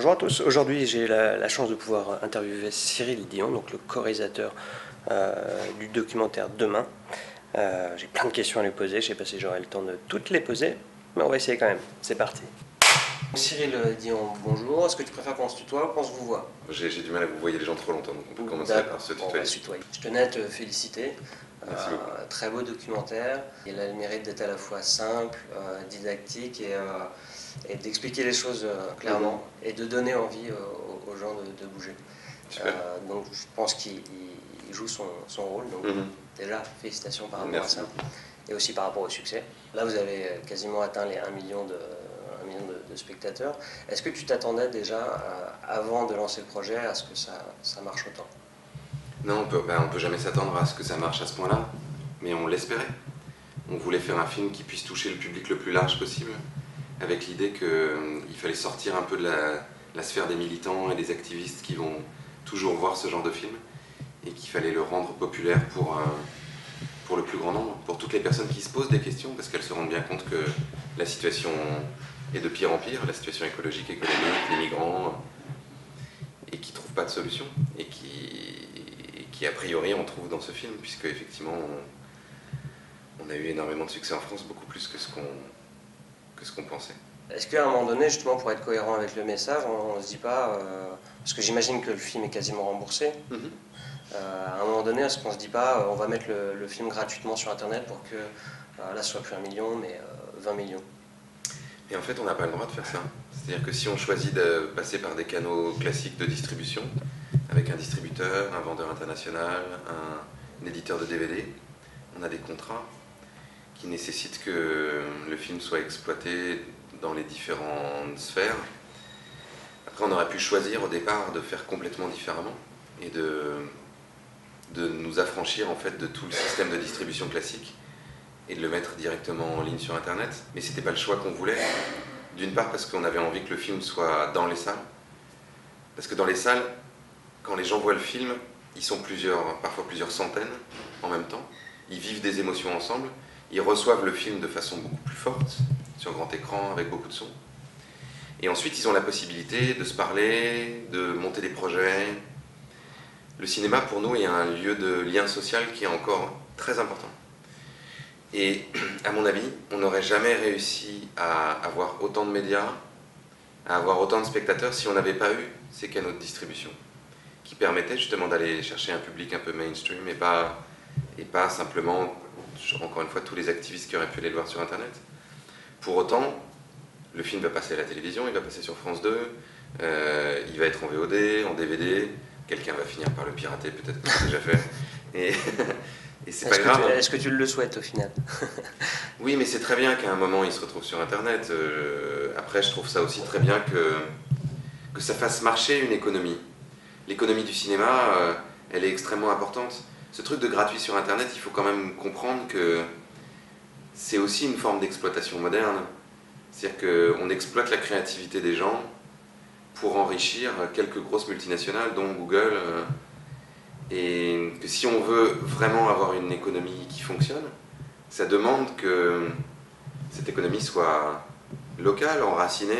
Bonjour à tous. Aujourd'hui, j'ai la, chance de pouvoir interviewer Cyril Dion, donc le co-réalisateur euh, du documentaire Demain. Euh, j'ai plein de questions à lui poser. Je ne sais pas si j'aurai le temps de toutes les poser, mais on va essayer quand même. C'est parti. Cyril Dion, bonjour. Est-ce que tu préfères qu'on se tutoie ou qu'on se vous voit J'ai du mal à vous voir les gens trop longtemps, donc on peut commencer par se tutoyer. Je tenais à te féliciter. Euh, très beau documentaire. Il a le mérite d'être à la fois simple, didactique et et d'expliquer les choses euh, clairement mhm. et de donner envie euh, aux, gens de, bouger. Euh, donc je pense qu'il joue son, rôle. Donc mhm. déjà, félicitations par rapport à ça. Et aussi par rapport au succès. Là, vous avez quasiment atteint les 1 million de, de, spectateurs. Est-ce que tu t'attendais déjà, avant de lancer le projet, à ce que ça, ça marche autant? Non, on peut, ben, peut jamais s'attendre à ce que ça marche à ce point-là, mais on l'espérait. On voulait faire un film qui puisse toucher le public le plus large possible avec l'idée qu'il euh, fallait sortir un peu de la, sphère des militants et des activistes qui vont toujours voir ce genre de film, et qu'il fallait le rendre populaire pour, euh, pour le plus grand nombre, pour toutes les personnes qui se posent des questions, parce qu'elles se rendent bien compte que la situation est de pire en pire, la situation écologique, économique, les migrants, et qui ne trouvent pas de solution, et qui, qui a priori on trouve dans ce film, puisque effectivement on, on a eu énormément de succès en France, beaucoup plus que ce qu'on ce qu'on pensait. Est-ce qu'à un moment donné, justement, pour être cohérent avec le message, on, ne se dit pas, euh, parce que j'imagine que le film est quasiment remboursé, mhm. euh, à un moment donné, est-ce qu'on se dit pas, euh, on va mettre le, film gratuitement sur Internet pour que là, ce soit plus un million, mais 20 millions? Et en fait, on n'a pas le droit de faire ça. C'est-à-dire que si on choisit de passer par des canaux classiques de distribution, avec un distributeur, un vendeur international, un éditeur de DVD, on a des contrats qui nécessite que le film soit exploité dans les différentes sphères. Après, on aurait pu choisir au départ de faire complètement différemment et de, de nous affranchir en fait de tout le système de distribution classique et de le mettre directement en ligne sur Internet. Mais c'était pas le choix qu'on voulait. D'une part parce qu'on avait envie que le film soit dans les salles. Parce que dans les salles, quand les gens voient le film, ils sont plusieurs, parfois plusieurs centaines en même temps. Ils vivent des émotions ensemble ils reçoivent le film de façon beaucoup plus forte, sur grand écran, avec beaucoup de sons. Et ensuite, ils ont la possibilité de se parler, de monter des projets. Le cinéma, pour nous, est un lieu de lien social qui est encore très important. Et à mon avis, on n'aurait jamais réussi à avoir autant de médias, à avoir autant de spectateurs si on n'avait pas eu ces canaux de distribution qui permettaient justement d'aller chercher un public un peu mainstream et pas, simplement encore une fois, tous les activistes qui auraient pu aller le voir sur Internet. Pour autant, le film va passer à la télévision, il va passer sur France 2, euh, il va être en VOD, en DVD, quelqu'un va finir par le pirater, peut-être que c'est déjà fait. c'est pas grave. Est-ce que tu le souhaites au final? Oui, mais c'est très bien qu'à un moment il se retrouve sur Internet. Euh, après, je trouve ça aussi très bien que, que ça fasse marcher une économie. L'économie du cinéma, euh, elle est extrêmement importante ce truc de gratuit sur Internet, il faut quand même comprendre que c'est aussi une forme d'exploitation moderne. C'est-à-dire qu'on exploite la créativité des gens pour enrichir quelques grosses multinationales, dont Google. Euh, et que si on veut vraiment avoir une économie qui fonctionne, ça demande que cette économie soit locale, enracinée.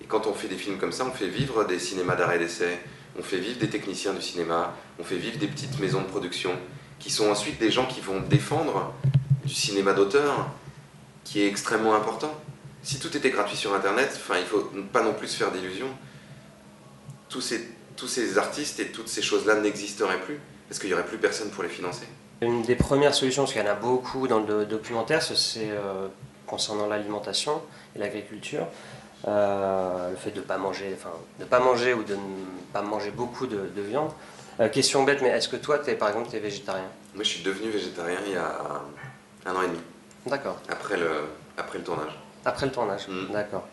Et quand on fait des films comme ça, on fait vivre des cinémas d'arrêt d'essai, on fait vivre des techniciens du cinéma, on fait vivre des petites maisons de production, qui sont ensuite des gens qui vont défendre du cinéma d'auteur, qui est extrêmement important. Si tout était gratuit sur Internet, il faut pas non plus se faire d'illusions. Tous ces, tous ces artistes et toutes ces choses-là n'existeraient plus, parce qu'il n'y aurait plus personne pour les financer. Une des premières solutions, parce qu'il y en a beaucoup dans le documentaire, c'est euh, concernant l'alimentation et l'agriculture. Euh, le fait de ne pas manger, enfin, de pas manger ou de ne pas manger beaucoup de, viande. Euh, question bête, mais est-ce que toi, es, par exemple, tu es végétarien? Moi, je suis devenu végétarien il y a un an et demi. D'accord. Après le, après le tournage. Après le tournage, mm. d'accord.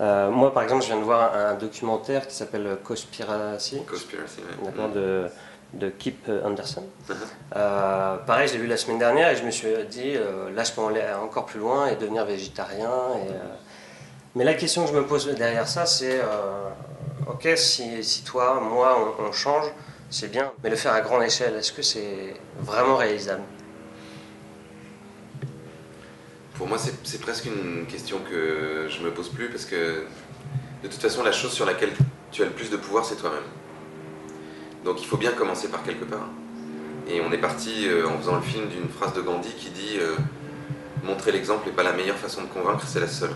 Euh, moi, par exemple, je viens de voir un, documentaire qui s'appelle Conspiracy. Conspiracy, D'accord, mm. de, de Kip Anderson. Uh-huh. pareil, je l'ai vu la semaine dernière et je me suis dit, là, je peux aller encore plus loin et devenir végétarien. Et, mais la question que je me pose derrière ça, c'est euh, ok, si, toi, moi, on, change, c'est bien, mais le faire à grande échelle, est-ce que c'est vraiment réalisable? Pour moi, c'est presque une question que je me pose plus parce que De toute façon, la chose sur laquelle tu as le plus de pouvoir, c'est toi-même. Donc il faut bien commencer par quelque part. Et on est parti euh, en faisant le film d'une phrase de Gandhi qui dit euh, Montrer l'exemple n'est pas la meilleure façon de convaincre, c'est la seule.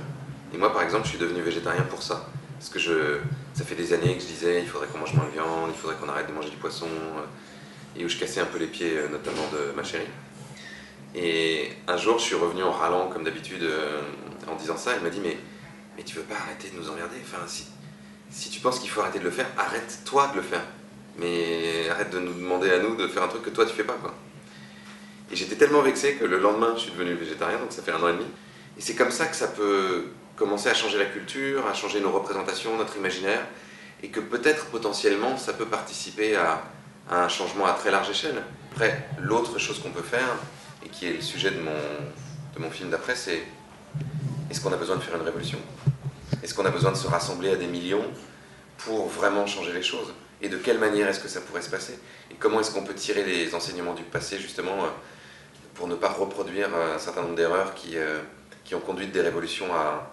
Et moi, par exemple, je suis devenu végétarien pour ça. Parce que je, ça fait des années que je disais il faudrait qu'on mange moins de viande, il faudrait qu'on arrête de manger du poisson, euh, et où je cassais un peu les pieds, notamment de ma chérie. Et un jour, je suis revenu en râlant, comme d'habitude, en disant ça. Elle m'a dit Mais, mais tu veux pas arrêter de nous emmerder? Enfin, si, si tu penses qu'il faut arrêter de le faire, arrête-toi de le faire mais arrête de nous demander à nous de faire un truc que toi tu fais pas quoi. Et j'étais tellement vexé que le lendemain je suis devenu végétarien, donc ça fait un an et demi. Et c'est comme ça que ça peut commencer à changer la culture, à changer nos représentations, notre imaginaire, et que peut-être potentiellement ça peut participer à, un changement à très large échelle. Après, l'autre chose qu'on peut faire, et qui est le sujet de mon, de mon film d'après, c'est est-ce qu'on a besoin de faire une révolution? Est-ce qu'on a besoin de se rassembler à des millions pour vraiment changer les choses? Et de quelle manière est-ce que ça pourrait se passer? Et comment est-ce qu'on peut tirer les enseignements du passé justement euh, pour ne pas reproduire euh, un certain nombre d'erreurs qui, euh, qui ont conduit des révolutions à,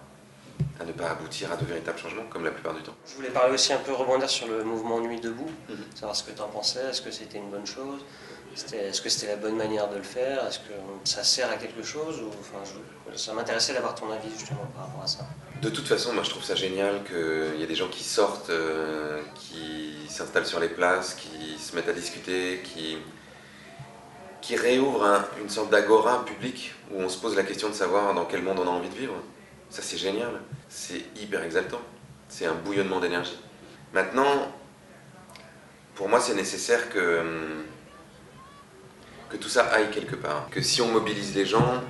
à ne pas aboutir à de véritables changements, comme la plupart du temps? Je voulais parler aussi un peu, rebondir sur le mouvement Nuit debout, mhm. savoir ce que tu en pensais, est-ce que c'était une bonne chose? Est-ce que c'était la bonne manière de le faire? Est-ce que ça sert à quelque chose Ça m'intéressait d'avoir ton avis justement par rapport à ça. De toute façon, moi je trouve ça génial qu'il y ait des gens qui sortent, qui s'installent sur les places, qui se mettent à discuter, qui, qui réouvrent une sorte d'agora public où on se pose la question de savoir dans quel monde on a envie de vivre. Ça c'est génial, c'est hyper exaltant, c'est un bouillonnement d'énergie. Maintenant, pour moi c'est nécessaire que, que tout ça aille quelque part. Que si on mobilise les gens,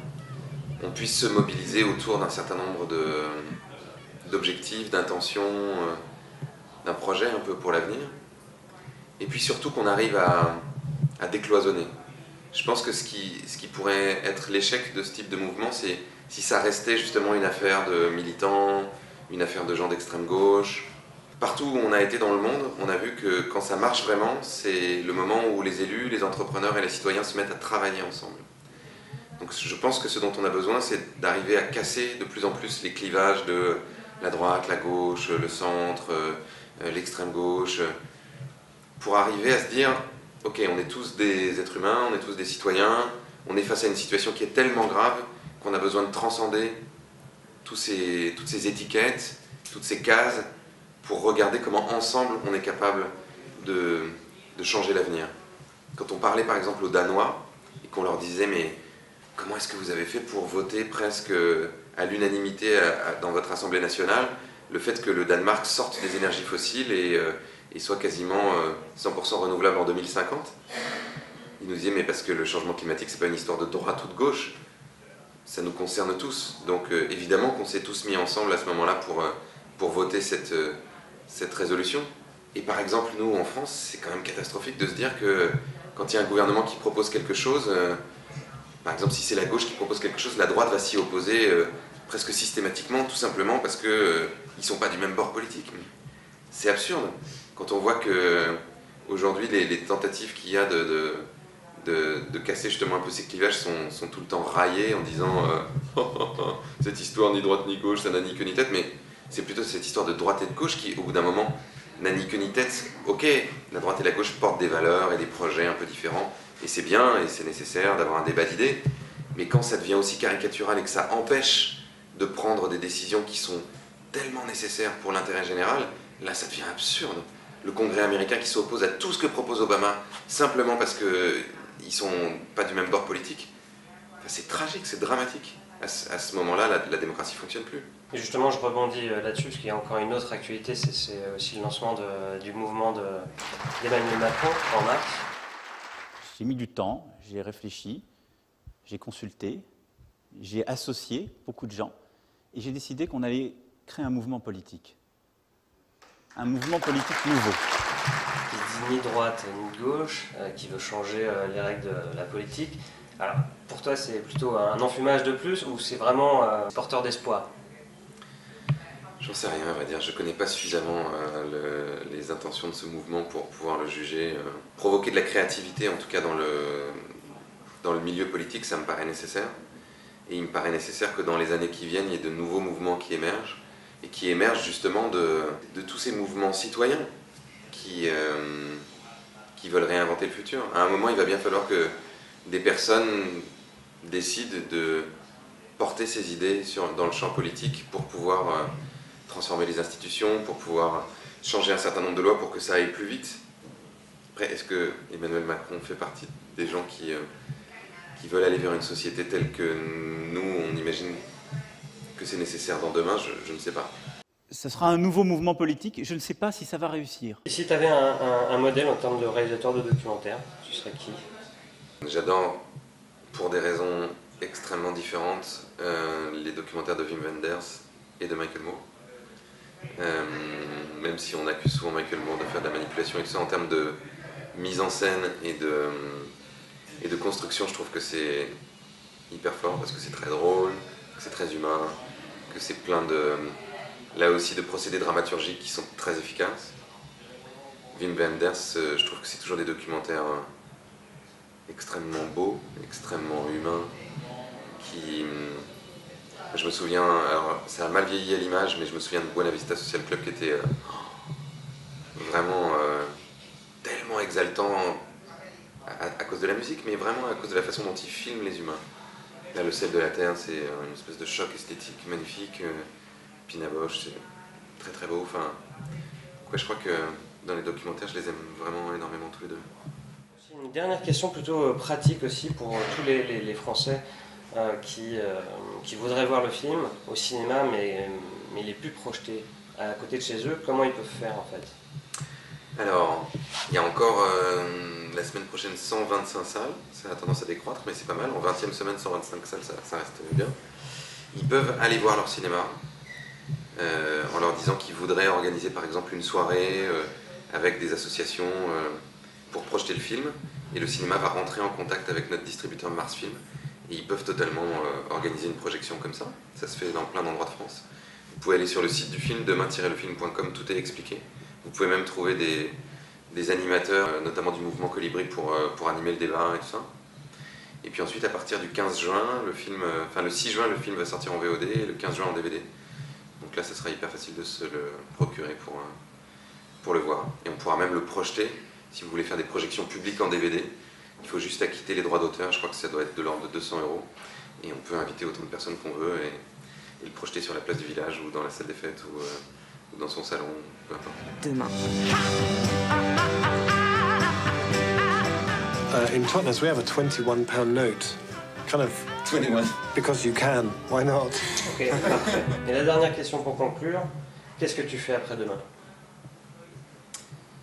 on puisse se mobiliser autour d'un certain nombre d'objectifs, d'intentions. Euh, d'un projet un peu pour l'avenir. Et puis surtout qu'on arrive à, décloisonner. Je pense que ce qui, ce qui pourrait être l'échec de ce type de mouvement, c'est si ça restait justement une affaire de militants, une affaire de gens d'extrême gauche. Partout où on a été dans le monde, on a vu que quand ça marche vraiment, c'est le moment où les élus, les entrepreneurs et les citoyens se mettent à travailler ensemble. Donc je pense que ce dont on a besoin, c'est d'arriver à casser de plus en plus les clivages de la droite, la gauche, le centre, euh, l'extrême gauche, pour arriver à se dire, ok, on est tous des êtres humains, on est tous des citoyens, on est face à une situation qui est tellement grave qu'on a besoin de transcender tous ces, toutes ces étiquettes, toutes ces cases, pour regarder comment ensemble on est capable de, de changer l'avenir. Quand on parlait par exemple aux Danois, et qu'on leur disait, mais comment est-ce que vous avez fait pour voter presque à l'unanimité dans votre Assemblée nationale le fait que le Danemark sorte des énergies fossiles et, euh, soit quasiment 100% euh, renouvelable en 2050. Il nous disait, mais parce que le changement climatique, c'est pas une histoire de droite ou de gauche, ça nous concerne tous. Donc euh, évidemment qu'on s'est tous mis ensemble à ce moment-là pour, pour voter cette, cette résolution. Et par exemple, nous, en France, c'est quand même catastrophique de se dire que quand il y a un gouvernement qui propose quelque chose, par exemple, si c'est la gauche qui propose quelque chose, la droite va s'y opposer presque systématiquement, tout simplement parce qu'ils euh, ne sont pas du même bord politique. C'est absurde quand on voit que aujourd'hui les, tentatives qu'il y a de, de, casser justement un peu ces clivages sont, sont tout le temps raillées en disant euh, cette histoire ni droite ni gauche, ça n'a ni queue ni tête, mais c'est plutôt cette histoire de droite et de gauche qui, au bout d'un moment, n'a ni queue ni tête. Ok, la droite et la gauche portent des valeurs et des projets un peu différents, et c'est bien et c'est nécessaire d'avoir un débat d'idées, mais quand ça devient aussi caricatural et que ça empêche de prendre des décisions qui sont tellement nécessaires pour l'intérêt général, là ça devient absurde. Le Congrès américain qui s'oppose à tout ce que propose Obama simplement parce qu'ils ne sont pas du même bord politique, c'est tragique, c'est dramatique. À ce, moment-là, la, démocratie ne fonctionne plus. Et justement, je rebondis euh, là-dessus, parce qu'il y a encore une autre actualité, c'est aussi le lancement du mouvement d'Emmanuel Macron en mars. J'ai mis du temps, j'ai réfléchi, j'ai consulté, j'ai associé beaucoup de gens et j'ai décidé qu'on allait créer un mouvement politique. Un mouvement politique nouveau. Qui dit ni droite ni gauche, euh, qui veut changer euh, les règles de la politique. Alors, pour toi, c'est plutôt un enfumage de plus ou c'est vraiment euh, porteur d'espoir? J'en sais rien, à vrai dire. Je ne connais pas suffisamment les intentions de ce mouvement pour pouvoir le juger. provoquer de la créativité, en tout cas dans le, dans le milieu politique, ça me paraît nécessaire. Et il me paraît nécessaire que dans les années qui viennent, il y ait de nouveaux mouvements qui émergent. et qui émerge justement de, de tous ces mouvements citoyens qui, euh, qui veulent réinventer le futur. À un moment, il va bien falloir que des personnes décident de porter ces idées sur, dans le champ politique pour pouvoir euh, transformer les institutions, pour pouvoir changer un certain nombre de lois pour que ça aille plus vite. Après, est-ce que Emmanuel Macron fait partie des gens qui, euh, qui veulent aller vers une société telle que nous, on imagine que c'est nécessaire dans demain? Je, je ne sais pas ce sera un nouveau mouvement politique. Je ne sais pas si ça va réussir. Et si tu avais un, un, un, modèle en termes de réalisateur de documentaire, ce serait qui? J'adore, pour des raisons extrêmement différentes, euh, les documentaires de Wim Wenders et de Michael Moore. Euh, même si on accuse souvent Michael Moore de faire de la manipulation et ça, en termes de mise en scène et de, et de construction, je trouve que c'est hyper fort parce que c'est très drôle, que c'est très humain, que c'est plein de là aussi de procédés dramaturgiques qui sont très efficaces. Wim Wenders, euh, je trouve que c'est toujours des documentaires extrêmement beaux, extrêmement humains, qui... Hum, je me souviens, alors ça a mal vieilli à l'image, mais je me souviens de Buena Vista Social Club qui était euh, vraiment tellement exaltant à, cause de la musique, mais vraiment à cause de la façon dont il filme les humains. Là, le sel de la terre, c'est une espèce de choc esthétique magnifique. Pinaboche, c'est très très beau. Enfin, quoi, je crois que dans les documentaires, je les aime vraiment énormément tous les deux. Une dernière question plutôt pratique aussi pour tous les, Français euh, qui, euh, voudraient voir le film au cinéma, mais, mais il est plus projeté à côté de chez eux. Comment ils peuvent faire en fait? Alors, il y a encore euh, la semaine prochaine 125 salles, ça a tendance à décroître, mais c'est pas mal. En 20e semaine, 125 salles, ça, reste bien. Ils peuvent aller voir leur cinéma, euh, en leur disant qu'ils voudraient organiser par exemple une soirée euh, avec des associations euh, pour projeter le film. Et le cinéma va rentrer en contact avec notre distributeur Mars Film. Et ils peuvent totalement organiser une projection comme ça. Ça se fait dans plein d'endroits de France. Vous pouvez aller sur le site du film, demain-lefilm.com, tout est expliqué. Vous pouvez même trouver des, animateurs, notamment du mouvement Colibri, pour, pour animer le débat et tout ça. Et puis ensuite, à partir du 15 juin, le film, enfin le 6 juin, le film va sortir en VOD et le 15 juin en DVD. Donc là, ce sera hyper facile de se le procurer pour, pour le voir. Et on pourra même le projeter, si vous voulez faire des projections publiques en DVD. Il faut juste acquitter les droits d'auteur, je crois que ça doit être de l'ordre de 200 euros. Et on peut inviter autant de personnes qu'on veut et, et, le projeter sur la place du village ou dans la salle des fêtes ou, euh, ou dans son salon, peu importe. Demain. Uh, in Totnes, we have a 21 pound note. Kind of 21. Because you can, why not? Ok, parfait. Et la dernière question pour conclure, qu'est-ce que tu fais après-demain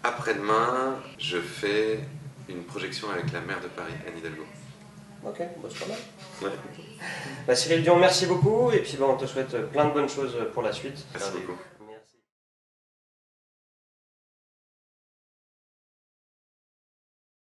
Après-demain, je fais une projection avec la maire de Paris, Anne Hidalgo. Ok, bon, c'est pas mal. Ouais. Bah, Cyril Dion, merci beaucoup, et puis bah, on te souhaite plein de bonnes choses pour la suite. Merci beaucoup.